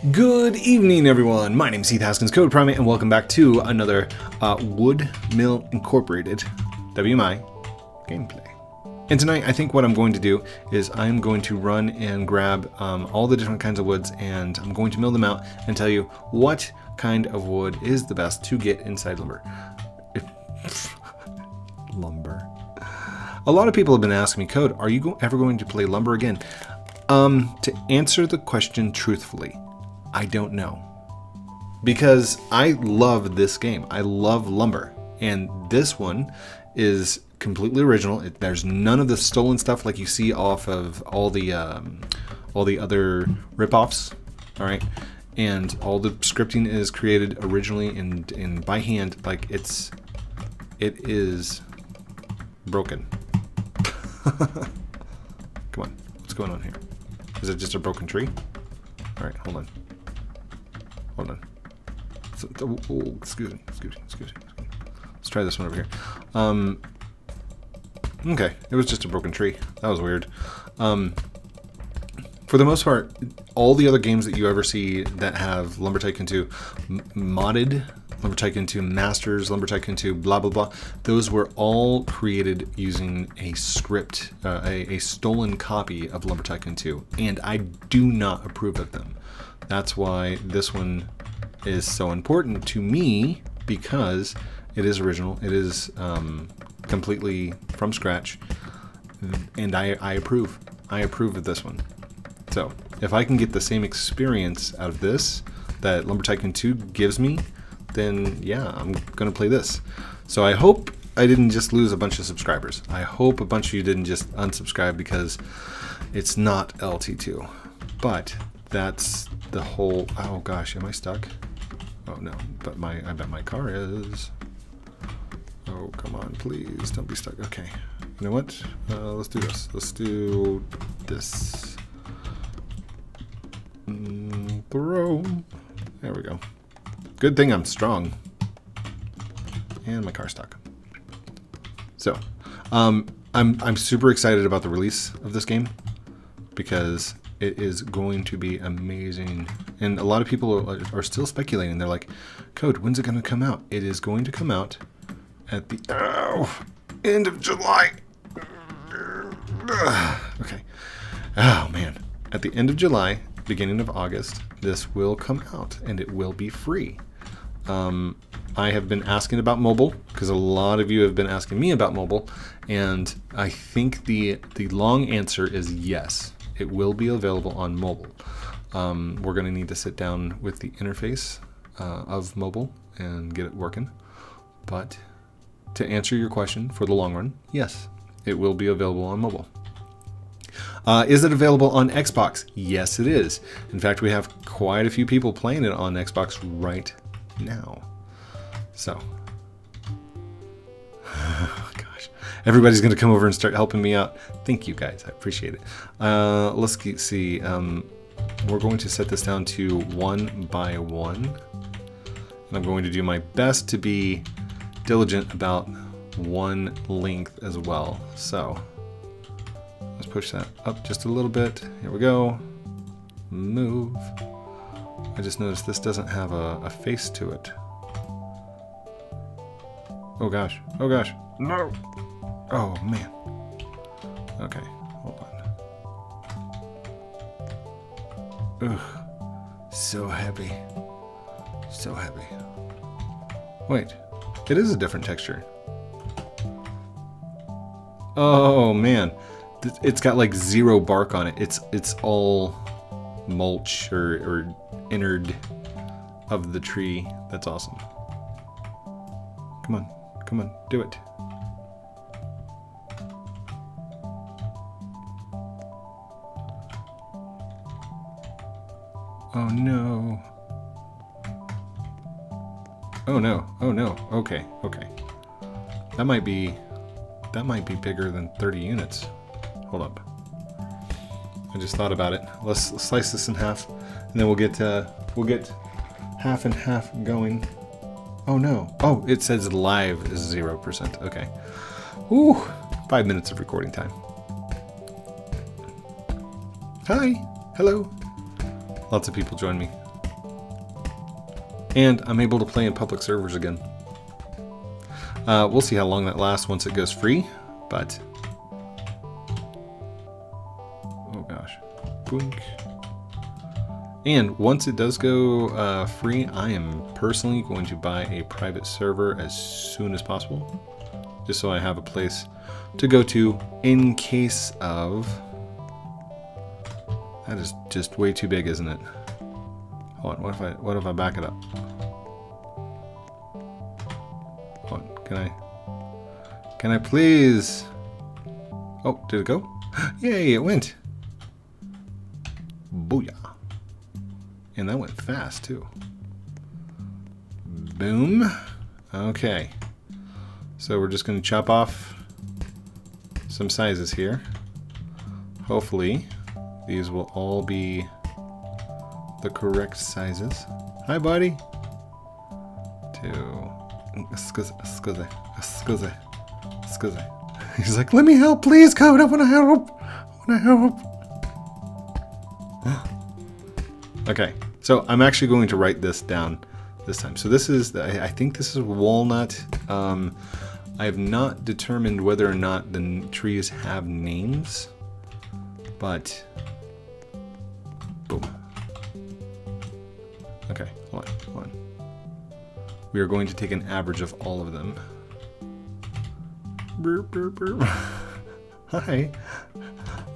Good evening, everyone. My name is Heath Haskins, CodePrime8, and welcome back to another uh, Wood Mill Incorporated WMI gameplay. And tonight, I think what I'm going to do is I'm going to run and grab um, all the different kinds of woods, and I'm going to mill them out and tell you what kind of wood is the best to get inside lumber. If lumber. A lot of people have been asking me, Code, are you go ever going to play lumber again? Um, to answer the question truthfully, I don't know. Because I love this game. I love lumber. And this one is completely original. It, there's none of the stolen stuff like you see off of all the um, all the other ripoffs. All right, and all the scripting is created originally and in by hand. Like it's it is broken. Come on, what's going on here? Is it just a broken tree? All right, hold on. Hold on. So, oh, oh, excuse me, excuse me, excuse me. Let's try this one over here. Um, okay, it was just a broken tree. That was weird. Um, for the most part, all the other games that you ever see that have Lumber Tycoon 2 modded, Lumber Tycoon 2 Masters, Lumber Tycoon 2 blah blah blah, those were all created using a script, uh, a, a stolen copy of Lumber Tycoon 2, and I do not approve of them. That's why this one is so important to me because it is original. It is um, completely from scratch, and I, I approve. I approve of this one. So if I can get the same experience out of this that Lumber Tycoon 2 gives me, then yeah, I'm gonna play this. So I hope I didn't just lose a bunch of subscribers. I hope a bunch of you didn't just unsubscribe because it's not LT2. But that's the whole, oh gosh, am I stuck? Oh no, but my, I bet my car is. Oh, come on, please, don't be stuck. Okay, you know what? Uh, let's do this. Let's do this. Mm, throw. There we go. Good thing I'm strong. And my car's stuck. So, um, I'm, I'm super excited about the release of this game because it is going to be amazing. And a lot of people are, are still speculating. They're like, Code, when's it going to come out? It is going to come out at the oh, end of July. Okay. Oh, man. At the end of July, beginning of August, this will come out and it will be free. Um, I have been asking about mobile because a lot of you have been asking me about mobile, and I think the the long answer is yes it will be available on mobile. Um, we're going to need to sit down with the interface uh, of mobile and get it working. But to answer your question for the long run, yes, it will be available on mobile. Uh, is it available on Xbox? Yes, it is. In fact, we have quite a few people playing it on Xbox right now. So, everybody's going to come over and start helping me out. Thank you guys. I appreciate it. Uh, let's see. Um, we're going to set this down to one by one. And I'm going to do my best to be diligent about one length as well. So let's push that up just a little bit. Here we go. Move. I just noticed this doesn't have a, a face to it. Oh gosh. Oh gosh. No. Oh, man. Okay, hold on. Ugh. So heavy. So heavy. Wait. It is a different texture. Oh, man. It's got like zero bark on it. It's it's all mulch or, or innard of the tree. That's awesome. Come on. Come on. Do it. Oh no. Oh no. Oh no. Okay. Okay. That might be that might be bigger than 30 units. Hold up. I just thought about it. Let's, let's slice this in half and then we'll get uh, we'll get half and half going. Oh no. Oh, it says live is 0%. Okay. Ooh, five minutes of recording time. Hi. Hello. Lots of people join me. And I'm able to play in public servers again. Uh, we'll see how long that lasts once it goes free, but... Oh gosh. Boink. And once it does go uh, free, I am personally going to buy a private server as soon as possible. Just so I have a place to go to in case of... That is just way too big, isn't it? Hold on, what if I what if I back it up? Hold on, can I can I please Oh, did it go? Yay, it went! Booyah. And that went fast too. Boom. Okay. So we're just gonna chop off some sizes here. Hopefully these will all be the correct sizes. Hi, buddy. Two. Excuse, excuse, excuse, excuse. He's like, let me help, please, code. I want to help. I want to help. okay, so I'm actually going to write this down this time. So this is, I think this is walnut. Um, I have not determined whether or not the trees have names, but We are going to take an average of all of them. Burp, burp, burp. Hi,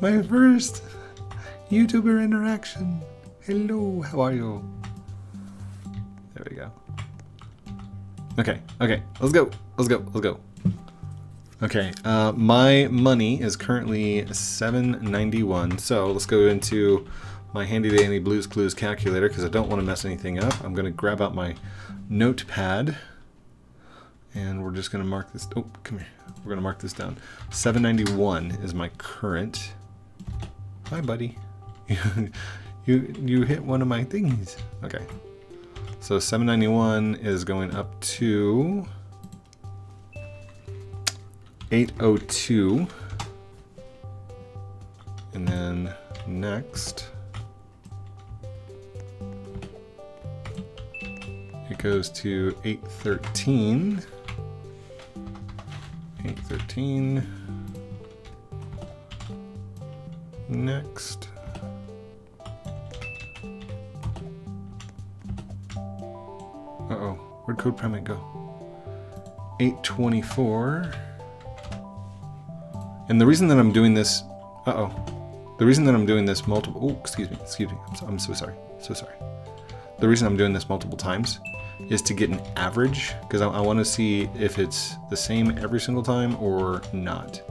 my first YouTuber interaction. Hello, how are you? There we go. Okay, okay, let's go, let's go, let's go. Okay, uh, my money is currently 791, so let's go into my handy dandy Blues Clues calculator because I don't want to mess anything up. I'm going to grab out my notepad and we're just going to mark this. Oh, come here. We're going to mark this down. 791 is my current. Hi, buddy. you you hit one of my thingies. Okay. So 791 is going up to 802. And then next It goes to 813. 813. Next. Uh-oh, where'd CodePrime go? 824. And the reason that I'm doing this, uh-oh, the reason that I'm doing this multiple, oh, excuse me, excuse me, I'm so, I'm so sorry, so sorry. The reason I'm doing this multiple times is to get an average because I, I want to see if it's the same every single time or not.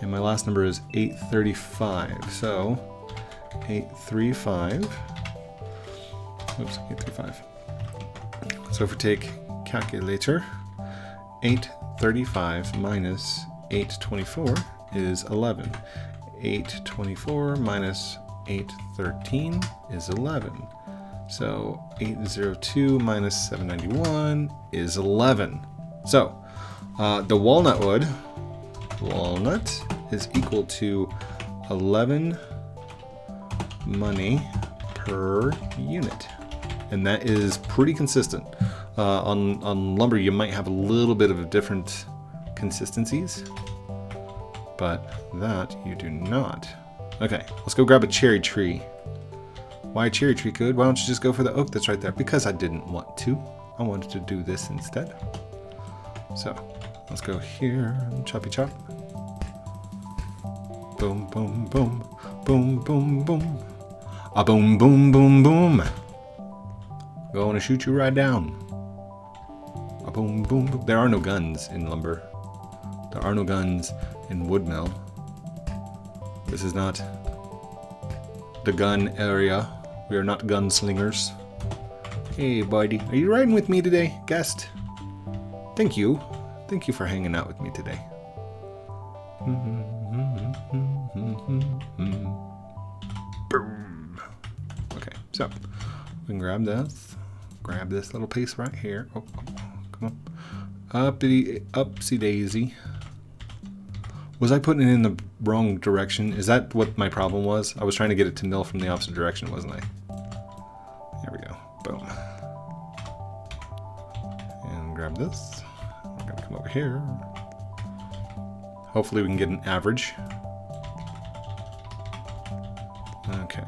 And my last number is 835. So 835. Oops, 835. So if we take calculator, 835 minus 824 is 11. 824 minus 813 is 11. So 802 minus 791 is 11. So uh, the walnut wood, walnut is equal to 11 money per unit. And that is pretty consistent. Uh, on, on lumber, you might have a little bit of a different consistencies, but that you do not. Okay, let's go grab a cherry tree. Why cherry tree code? Why don't you just go for the oak that's right there? Because I didn't want to. I wanted to do this instead. So, let's go here and choppy chop. Boom, boom, boom. Boom, boom, boom. A boom, boom, boom, boom. Going to shoot you right down. A boom, boom, boom. There are no guns in lumber. There are no guns in woodmill. This is not the gun area. We are not gunslingers. Hey, buddy. Are you riding with me today, guest? Thank you. Thank you for hanging out with me today. Boom. Okay, so we can grab this. Grab this little piece right here. Oh, come on. Upsy daisy. Was I putting it in the wrong direction? Is that what my problem was? I was trying to get it to mill from the opposite direction, wasn't I? There we go. Boom. And grab this. We're gonna come over here. Hopefully we can get an average. Okay.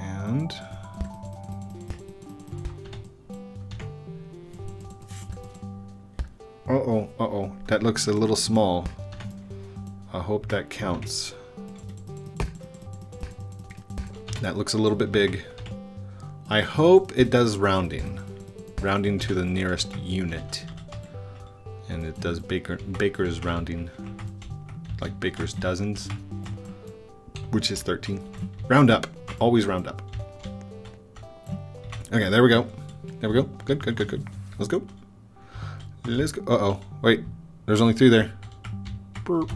And Uh-oh, uh-oh. That looks a little small. Hope that counts. That looks a little bit big. I hope it does rounding. Rounding to the nearest unit. And it does baker baker's rounding. Like baker's dozens. Which is 13. Round up. Always round up. Okay, there we go. There we go. Good, good, good, good. Let's go. Let's go. Uh-oh. Wait. There's only three there. Burp.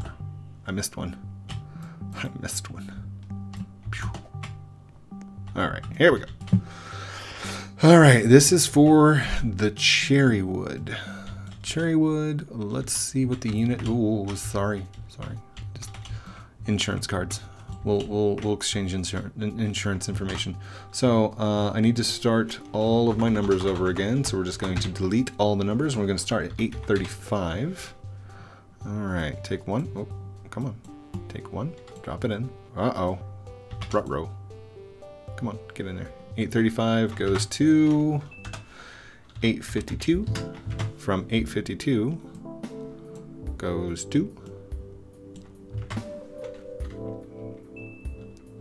I missed one. I missed one. All right. Here we go. All right. This is for the cherry wood. Cherry wood. Let's see what the unit... Oh, sorry. Sorry. Just insurance cards. We'll, we'll, we'll exchange insurance information. So uh, I need to start all of my numbers over again. So we're just going to delete all the numbers. And we're going to start at 835. All right, take one. Oh, come on. Take one. Drop it in. Uh-oh. Rut row. Come on, get in there. 835 goes to 852. From 852 goes to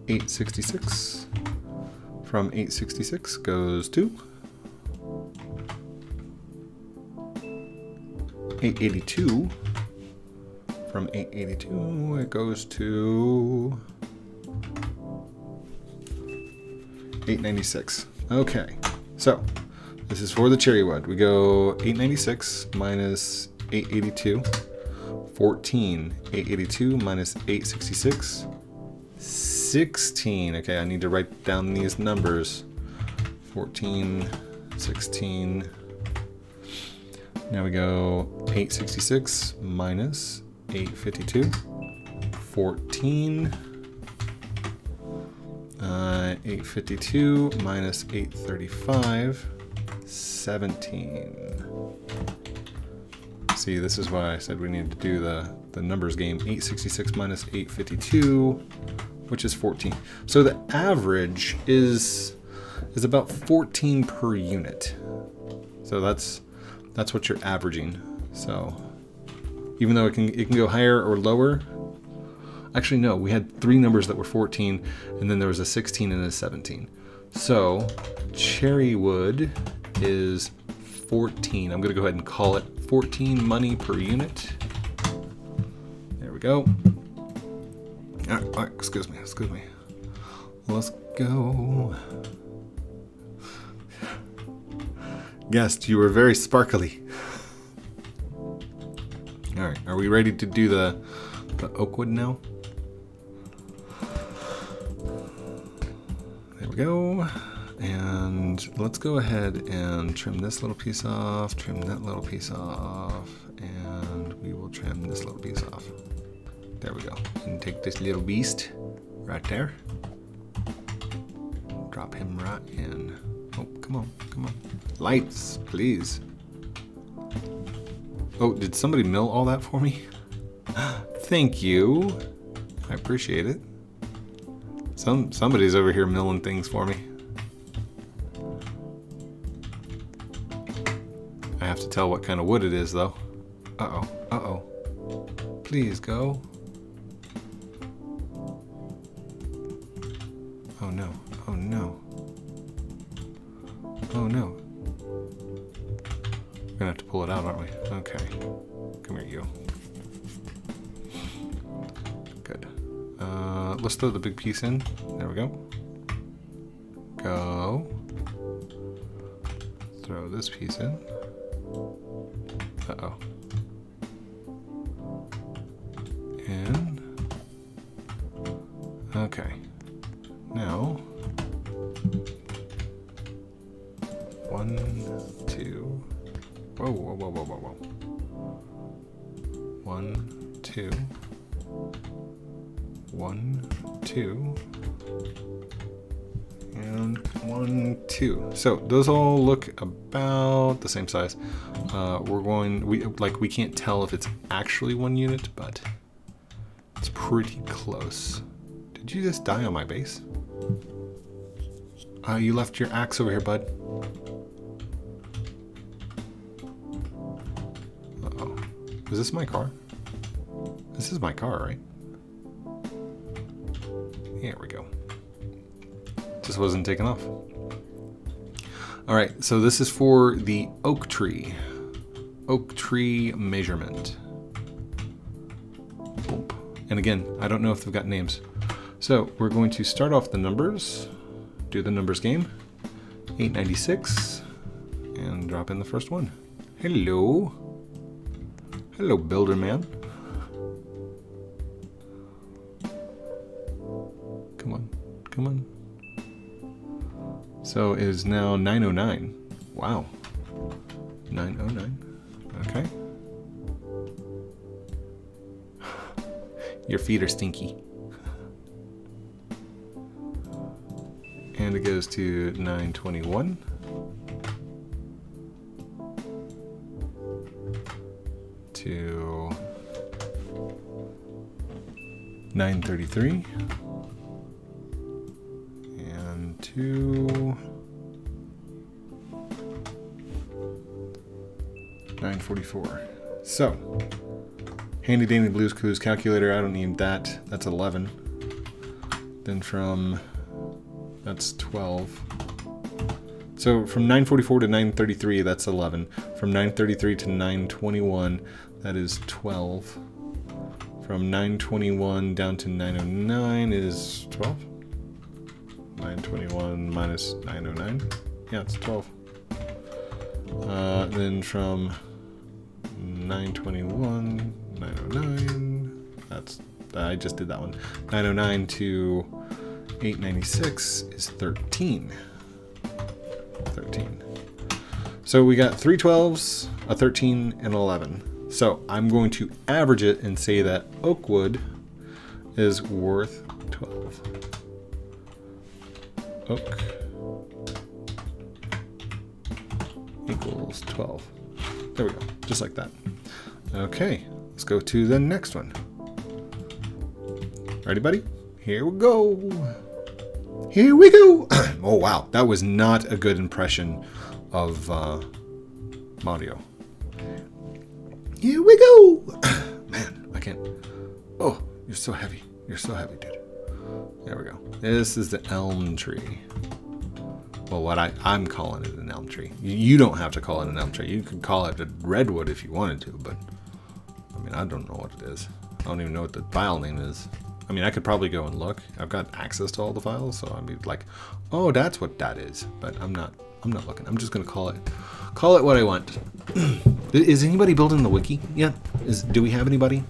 866 from 866 goes to 882 from 882 it goes to 896 okay so this is for the cherry wood we go 896 minus 882 14 882 minus 866 16. Okay, I need to write down these numbers. 14, 16. Now we go 866 minus 852. 14. Uh, 852 minus 835. 17. See, this is why I said we need to do the, the numbers game. 866 minus 852 which is 14. So the average is is about 14 per unit. So that's that's what you're averaging. So even though it can it can go higher or lower. Actually no, we had three numbers that were 14 and then there was a 16 and a 17. So cherry wood is 14. I'm to go ahead and call it 14 money per unit. There we go. Uh, uh, excuse me, excuse me. Let's go. Guest, you were very sparkly. Alright, are we ready to do the, the oak wood now? There we go. And let's go ahead and trim this little piece off, trim that little piece off, and we will trim this little piece off. There we go. And take this little beast right there. Drop him right in. Oh, come on, come on. Lights, please. Oh, did somebody mill all that for me? Thank you. I appreciate it. Some somebody's over here milling things for me. I have to tell what kind of wood it is though. Uh-oh, uh-oh. Please go. The big piece in. There we go. Go. Throw this piece in. Uh-oh. And... Okay. Now, So those all look about the same size. Uh, we're going, we like we can't tell if it's actually one unit, but it's pretty close. Did you just die on my base? Uh, you left your axe over here, bud. Uh-oh. Is this my car? This is my car, right? Here we go. Just wasn't taken off. All right, so this is for the oak tree. Oak tree measurement. And again, I don't know if they've got names. So we're going to start off the numbers, do the numbers game, 896, and drop in the first one. Hello. Hello, builder man. Come on, come on. So it is now 909. Wow. 909. Okay. Your feet are stinky. And it goes to 921. To 933. To 944. So, handy dandy Blue's Clues calculator, I don't need that. That's 11. Then from, that's 12. So from 944 to 933, that's 11. From 933 to 921, that is 12. From 921 down to 909 is 12. 921 minus 909. Yeah, it's 12. Uh, then from 921, 909, that's, I just did that one. 909 to 896 is 13. 13. So we got three 12s, a 13, and an 11. So I'm going to average it and say that Oakwood is worth 12. Oak equals 12. There we go, just like that. Okay, let's go to the next one. Ready, buddy? Here we go. Here we go. oh, wow. That was not a good impression of uh, Mario. Here we go. Man, I can't. Oh, you're so heavy. You're so heavy, dude. There we go. This is the elm tree. Well, what I, I'm calling it an elm tree. You don't have to call it an elm tree. You could call it a redwood if you wanted to, but I mean, I don't know what it is. I don't even know what the file name is. I mean, I could probably go and look. I've got access to all the files, so I'd be like, oh, that's what that is. But I'm not. I'm not looking. I'm just gonna call it, call it what I want. is anybody building the wiki yet? Is do we have anybody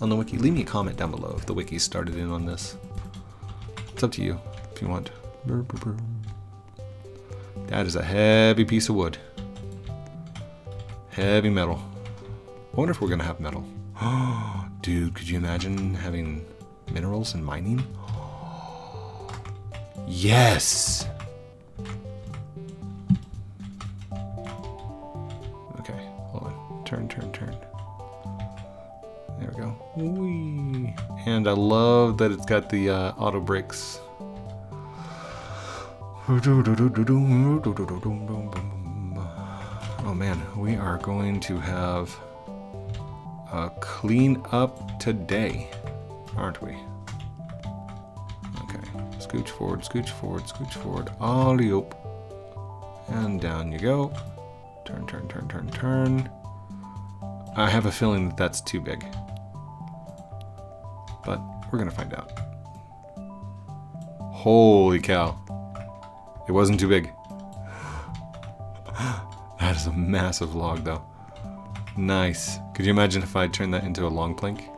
on the wiki? Leave me a comment down below if the wiki started in on this. It's up to you if you want. That is a heavy piece of wood. Heavy metal. I wonder if we're gonna have metal. Dude, could you imagine having minerals and mining? Yes! Okay, hold on. Turn, turn, turn. There we go. Whee! And I love that it's got the uh, auto brakes. Oh man, we are going to have a clean up today aren't we? Okay, scooch forward, scooch forward, scooch forward, ollie up. And down you go. Turn, turn, turn, turn, turn. I have a feeling that that's too big. But we're gonna find out. Holy cow. It wasn't too big. that is a massive log though. Nice. Could you imagine if I turned that into a long plank?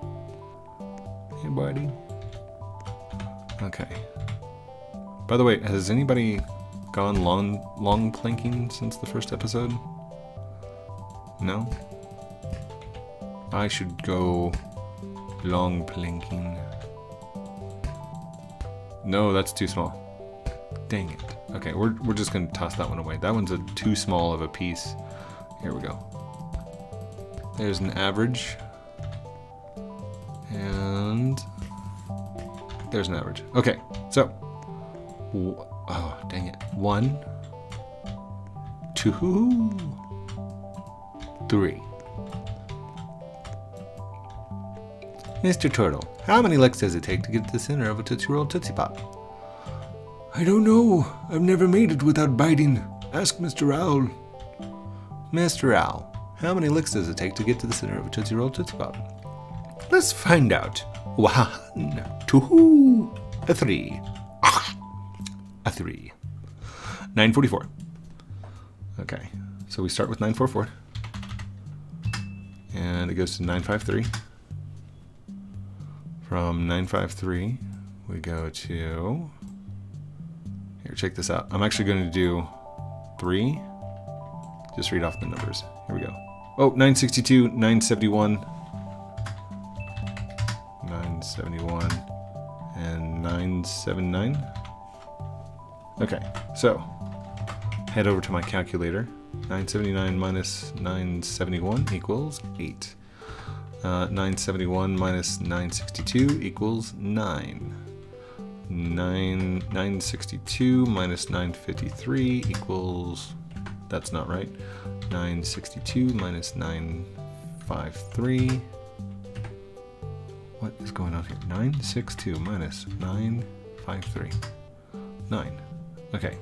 Anybody? Okay. By the way, has anybody gone long long planking since the first episode? No? I should go long planking. No, that's too small. Dang it. Okay, we're, we're just gonna toss that one away. That one's a too small of a piece. Here we go. There's an average. And there's an average. Okay, so, oh, dang it. One, two, three. Mr. Turtle, how many licks does it take to get to the center of a Tootsie Roll Tootsie Pop? I don't know. I've never made it without biting. Ask Mr. Owl. Mr. Owl, how many licks does it take to get to the center of a Tootsie Roll Tootsie Pop? Let's find out. One, two, a three. A three. 944. Okay, so we start with 944. And it goes to 953. From 953, we go to... Here, check this out. I'm actually going to do 3. Just read off the numbers. Here we go. Oh, 962, 971, 971, and 979. Okay, so head over to my calculator. 979 minus 971 equals 8. Uh, 971 minus 962 equals 9. 9 962 minus 953 equals that's not right. 962 minus 953 what is going on here? 962 minus 953 9 okay.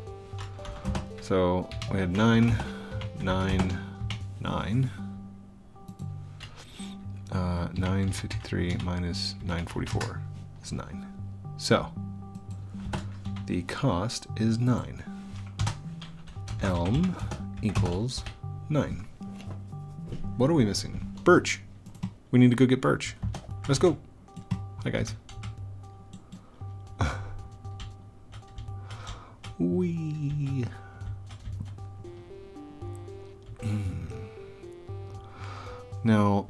So we had 9 9 9 uh, 953 minus 944 is 9. So, the cost is 9. Elm equals 9. What are we missing? Birch. We need to go get birch. Let's go. Hi, guys. we. Hmm. Now,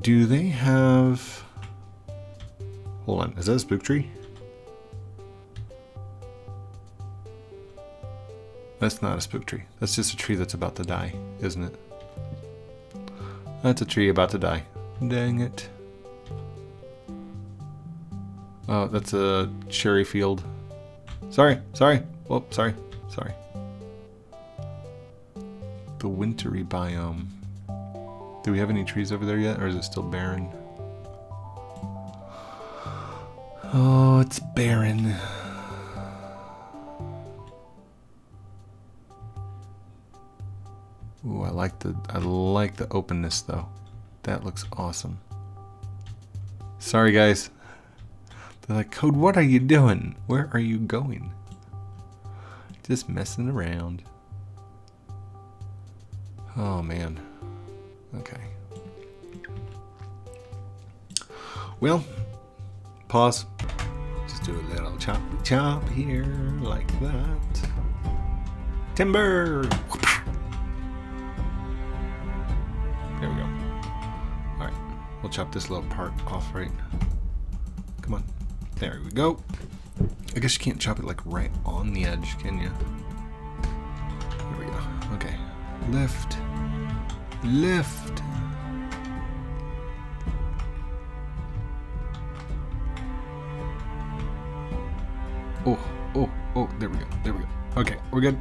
do they have... Hold on, is that a spook tree? That's not a spook tree. That's just a tree that's about to die, isn't it? That's a tree about to die. Dang it. Oh, that's a cherry field. Sorry, sorry. Oh, sorry, sorry. The wintry biome. Do we have any trees over there yet, or is it still barren? Oh, it's barren. Ooh, I like the I like the openness though. That looks awesome. Sorry guys. They're like, Code, what are you doing? Where are you going? Just messing around. Oh man. Okay. Well, pause. Just do a little chop chop here, like that. Timber! There we go. Alright, we'll chop this little part off right. Come on. There we go. I guess you can't chop it like right on the edge, can you? There we go. Okay. Lift lift. Oh, oh, oh, there we go, there we go. Okay, we're good.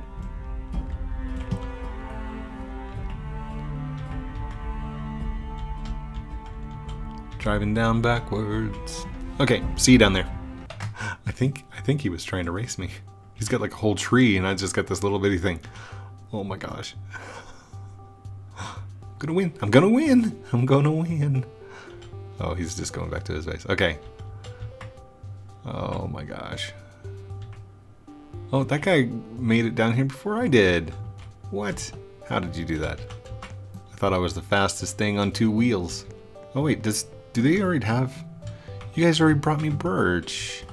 Driving down backwards. Okay, see you down there. I think I think he was trying to race me. He's got like a whole tree and I just got this little bitty thing. Oh my gosh gonna win. I'm gonna win. I'm gonna win. Oh, he's just going back to his base. Okay. Oh my gosh. Oh, that guy made it down here before I did. What? How did you do that? I thought I was the fastest thing on two wheels. Oh wait, does do they already have? You guys already brought me birch.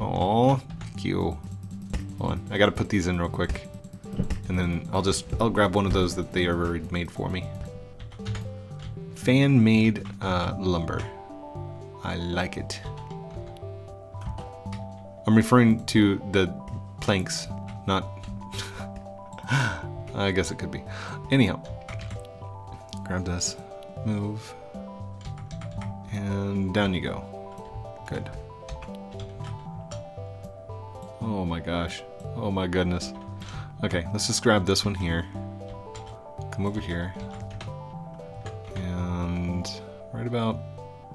Oh, thank you. Hold on, I gotta put these in real quick. And then I'll just, I'll grab one of those that they are already made for me. Fan-made uh, lumber. I like it. I'm referring to the planks, Not. I guess it could be. Anyhow, grab this, move, and down you go. Good. Oh my gosh. Oh my goodness. Okay, let's just grab this one here. Come over here. And right about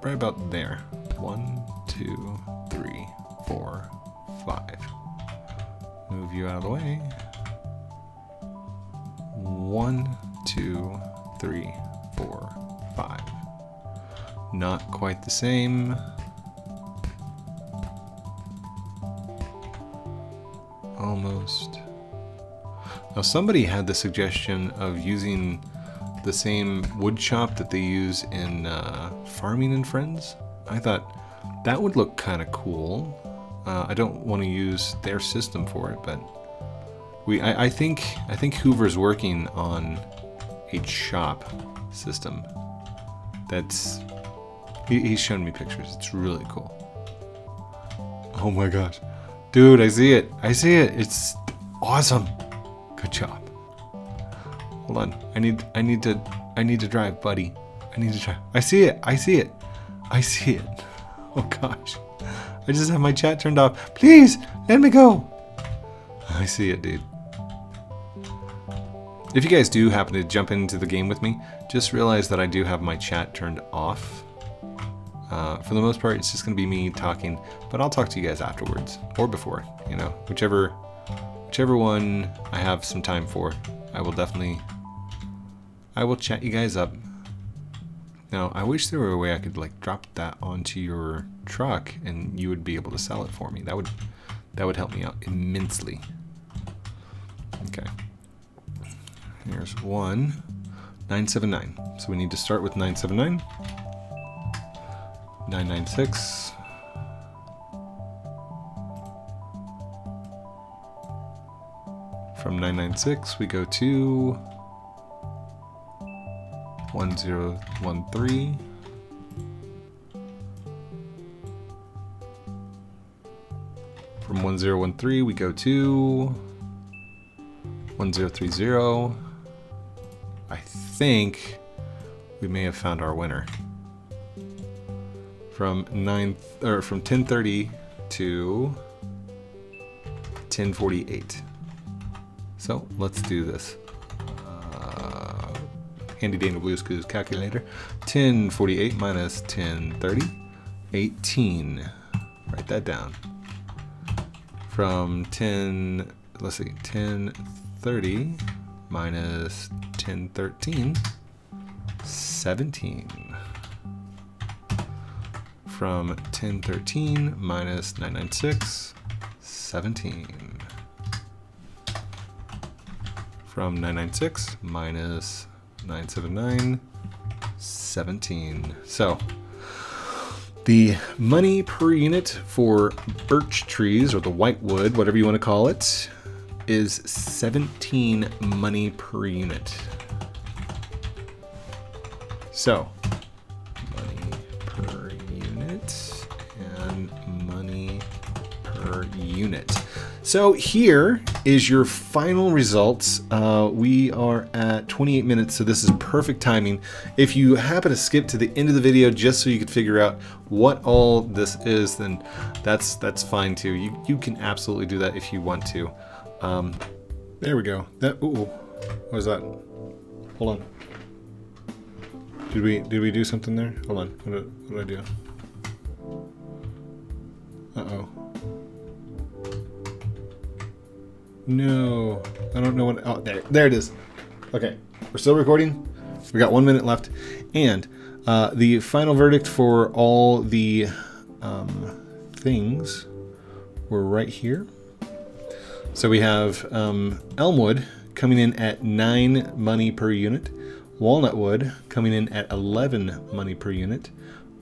right about there. One, two, three, four, five. Move you out of the way. One, two, three, four, five. Not quite the same. Now somebody had the suggestion of using the same wood chop that they use in uh, Farming and Friends. I thought that would look kind of cool. Uh, I don't want to use their system for it, but we I, I think I think Hoover's working on a chop system. That's he, he's shown me pictures. It's really cool. Oh my gosh, dude! I see it. I see it. It's awesome. Good job. Hold on. I need I need to I need to drive, buddy. I need to drive. I see it. I see it. I see it. Oh gosh. I just have my chat turned off. Please, let me go. I see it, dude. If you guys do happen to jump into the game with me, just realize that I do have my chat turned off. Uh, for the most part, it's just going to be me talking, but I'll talk to you guys afterwards or before, you know, whichever, whichever one I have some time for. I will definitely, I will chat you guys up. Now, I wish there were a way I could like drop that onto your truck and you would be able to sell it for me. That would, that would help me out immensely. Okay. Here's one, 979. So we need to start with 979. 996. From 996 we go to 1013. From 1013 we go to 1030. I think we may have found our winner. From 9 or from 1030 to 1048. So let's do this. Uh, handy dandy blues clues calculator. 1048 minus 1030. 18. Write that down. From 10, let's see, 1030 minus 1013. 17. From 1013 minus 996. 17 from 996 minus 979, 17. So the money per unit for birch trees or the white wood, whatever you want to call it, is 17 money per unit. So So here is your final results. Uh, we are at 28 minutes, so this is perfect timing. If you happen to skip to the end of the video just so you could figure out what all this is, then that's that's fine too. You you can absolutely do that if you want to. Um, there we go. That ooh, what was that? Hold on. Did we did we do something there? Hold on. What did, what did I do? No, I don't know what. Oh, there, there it is. Okay, we're still recording. We got one minute left, and uh, the final verdict for all the um, things were right here. So we have um, Elmwood coming in at nine money per unit, Walnut Wood coming in at 11 money per unit,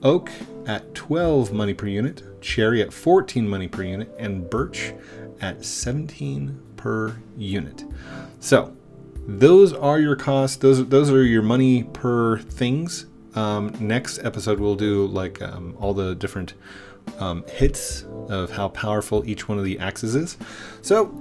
Oak at 12 money per unit, Cherry at 14 money per unit, and Birch at 17 per unit. So those are your costs. Those those are your money per things. Um, next episode we'll do like um, all the different um, hits of how powerful each one of the axes is. So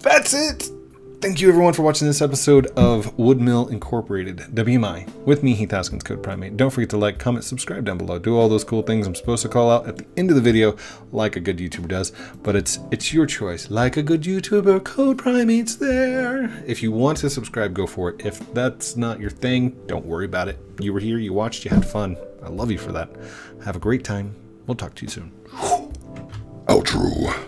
that's it. Thank you everyone for watching this episode of Woodmill Incorporated, WMI, with me, Heath Haskins, CodePrime8. Don't forget to like, comment, subscribe down below. Do all those cool things I'm supposed to call out at the end of the video, like a good YouTuber does. But it's it's your choice. Like a good YouTuber, CodePrime8's there. If you want to subscribe, go for it. If that's not your thing, don't worry about it. You were here, you watched, you had fun. I love you for that. Have a great time. We'll talk to you soon. Outro.